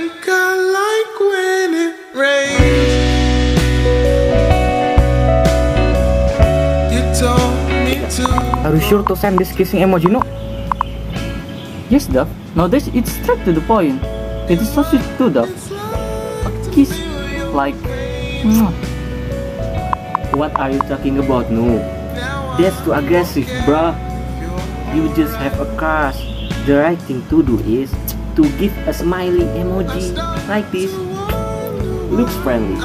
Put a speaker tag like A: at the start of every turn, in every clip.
A: think I like when it rains. You told me to.
B: Are you sure to send this kissing emoji, no?
C: Yes, Duff. Nowadays, it's straight to the point. It is so sweet too, Duff. A kiss, like... mwah.
B: What are you talking about, no? That's too aggressive, bruh. You just have a crush. The right thing to do is to give a smiley emoji like this. Looks friendly.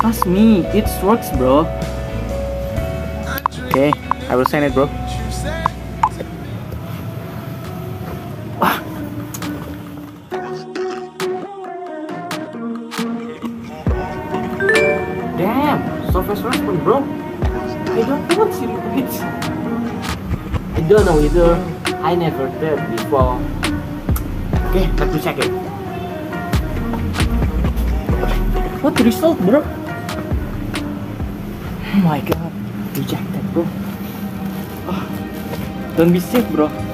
C: Trust me, it works, bro.
B: Okay, I will send it, bro. Damn, so fast response, bro. I don't know what you repeat. I don't know either. I never did before. Okay, let check it.
C: What the result, bro?
B: Oh my god, rejected, bro.
C: Don't be sick, bro.